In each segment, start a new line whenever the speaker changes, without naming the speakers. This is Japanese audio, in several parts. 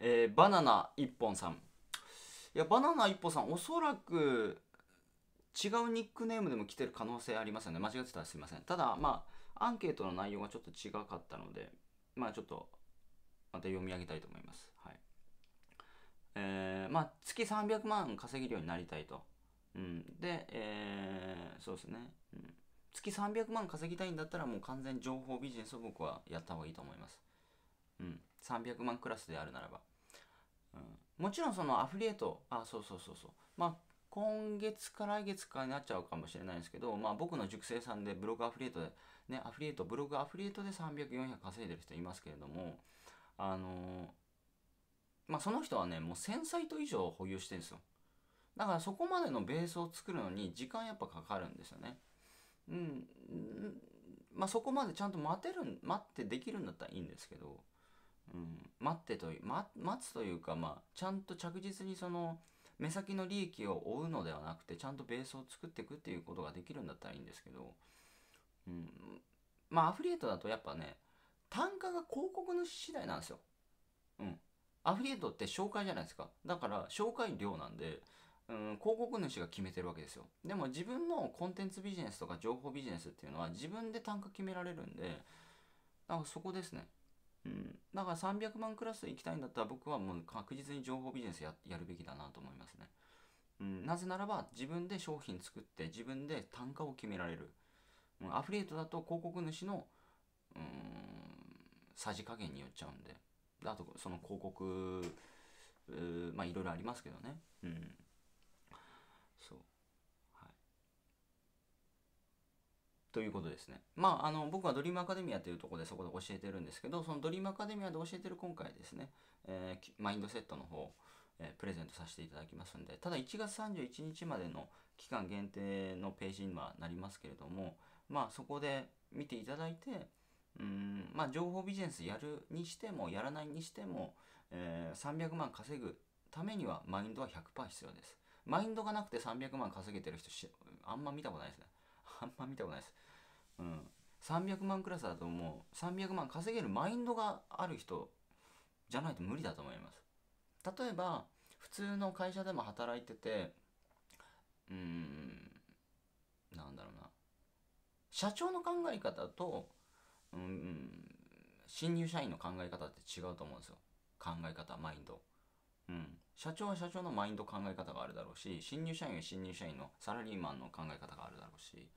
えー、バナナ一本さん。いやバナナ一本さんおそらく違うニックネームでも来てる可能性ありますよね。間違ってたらすいません。ただまあアンケートの内容がちょっと違かったのでまあちょっとまた読み上げたいと思います。はい。えー、まあ月300万稼げるようになりたいと、うん、で、えー、そうですね、うん、月300万稼ぎたいんだったらもう完全情報ビジネスを僕はやった方がいいと思います、うん、300万クラスであるならば、うん、もちろんそのアフリエイトあそうそうそうそう。まあ今月か来月かになっちゃうかもしれないんですけど、まあ、僕の塾生さんでブログアフリエイトで、ね、アフリエイトブログアフリエイトで300、400稼いでる人いますけれども、あのー、まあ、その人はねもう1000サイト以上保有してるんですよ。だからそこまでのベースを作るのに時間やっぱかかるんですよね。うん。まあそこまでちゃんと待てる待ってできるんだったらいいんですけど、うん、待ってという、ま、待つというかまあちゃんと着実にその目先の利益を追うのではなくてちゃんとベースを作っていくっていうことができるんだったらいいんですけど、うん、まあアフリエイトだとやっぱね単価が広告主次第なんですよ。うん。アフリエイトって紹介じゃないですか。だから紹介料なんで、うん、広告主が決めてるわけですよ。でも自分のコンテンツビジネスとか情報ビジネスっていうのは自分で単価決められるんで、だからそこですね。うん、だから300万クラス行きたいんだったら僕はもう確実に情報ビジネスやるべきだなと思いますね。うん、なぜならば自分で商品作って自分で単価を決められる。うん、アフリエイトだと広告主のうんさじ加減によっちゃうんで。あとその広告まあいろいろありますけどね。うん。ということですね。まあ、あの僕はドリームアカデミアというところでそこで教えてるんですけど、そのドリームアカデミアで教えてる今回ですね、えー、マインドセットの方、えー、プレゼントさせていただきますんで、ただ1月31日までの期間限定のページにはなりますけれども、まあそこで見ていただいて、うんまあ、情報ビジネスやるにしてもやらないにしても、えー、300万稼ぐためにはマインドは100%必要です。マインドがなくて300万稼げてる人あんま見たことないですね。あんま見たことないです。うん、300万クラスだともう300万稼げるマインドがある人じゃないと無理だと思います。例えば普通の会社でも働いててうーんなんだろうな。社長の考え方とうん新入社員の考え方って違うと思うんですよ。考え方マインド。うん。社長は社長のマインド考え方があるだろうし新入社員は新入社員のサラリーマンの考え方があるだろうし。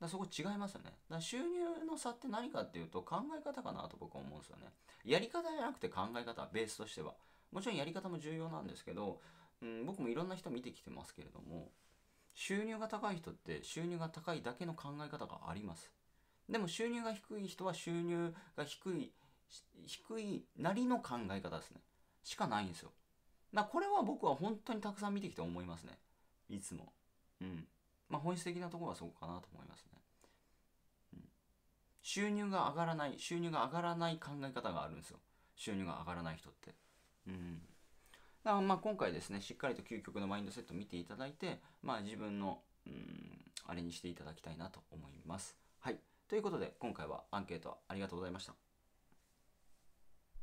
だそこ違いますよね。だ収入の差って何かっていうと考え方かなと僕は思うんですよね。やり方じゃなくて考え方、ベースとしては。もちろんやり方も重要なんですけど、うん、僕もいろんな人見てきてますけれども、収入が高い人って収入が高いだけの考え方があります。でも収入が低い人は収入が低い、低いなりの考え方ですね。しかないんですよ。だこれは僕は本当にたくさん見てきて思いますね。いつも。うん。まあ本質的なところはそこかなと思いますね。収入が上がらない収入が上がらない考え方があるんですよ。収入が上がらない人って。うん。だからまあ今回ですねしっかりと究極のマインドセット見ていただいてまあ自分のうんあれにしていただきたいなと思います。はい。ということで今回はアンケートありがとうございました。